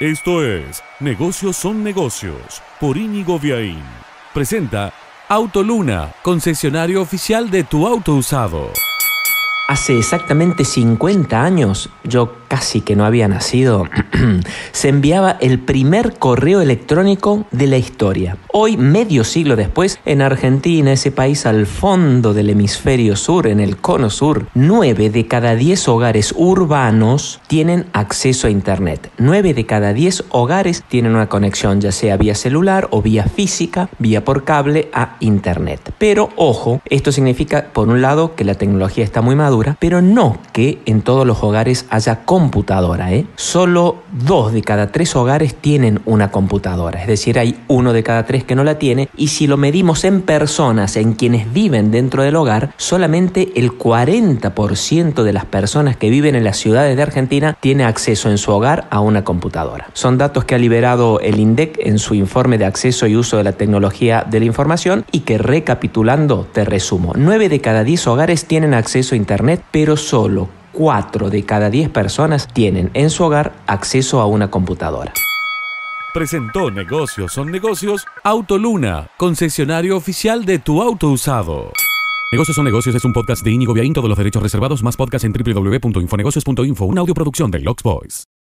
Esto es Negocios son negocios por Íñigo Viaín. Presenta Autoluna, concesionario oficial de tu auto usado. Hace exactamente 50 años, yo casi que no había nacido, se enviaba el primer correo electrónico de la historia. Hoy, medio siglo después, en Argentina, ese país al fondo del hemisferio sur, en el cono sur, 9 de cada 10 hogares urbanos tienen acceso a Internet. 9 de cada 10 hogares tienen una conexión, ya sea vía celular o vía física, vía por cable a Internet. Pero ojo, esto significa, por un lado, que la tecnología está muy madura, pero no que en todos los hogares haya computadora. ¿eh? Solo dos de cada tres hogares tienen una computadora, es decir, hay uno de cada tres que no la tiene y si lo medimos en personas, en quienes viven dentro del hogar, solamente el 40% de las personas que viven en las ciudades de Argentina tiene acceso en su hogar a una computadora. Son datos que ha liberado el INDEC en su informe de acceso y uso de la tecnología de la información y que recapitulando te resumo, 9 de cada 10 hogares tienen acceso a Internet pero solo 4 de cada 10 personas tienen en su hogar acceso a una computadora. Presentó Negocios son negocios Autoluna, concesionario oficial de tu auto usado. Negocios son negocios es un podcast de Íñigo Viaín, todos los derechos reservados, más podcast en www.infonegocios.info, una audioproducción de Lux Boys.